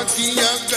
Magia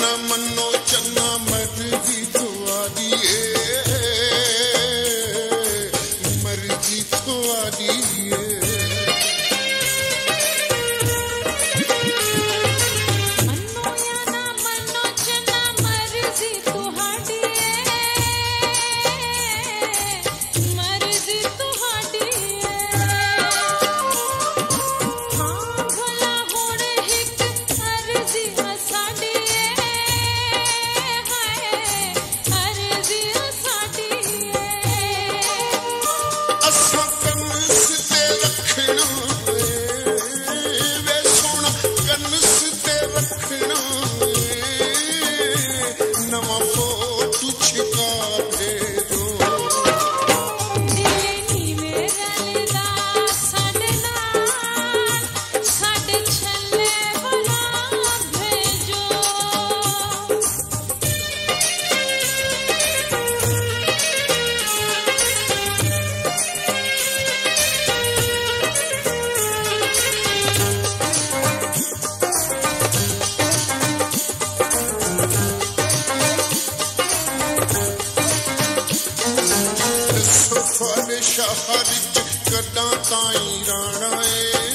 na mano. ਸਫਰ ਸ਼ਹਿਰ ਚ ਕਦਾਂ ਤਾਈ ਰਾਣਾ ਏ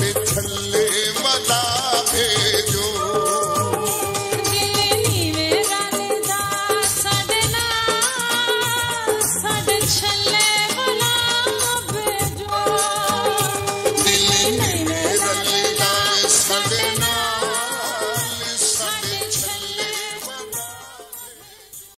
it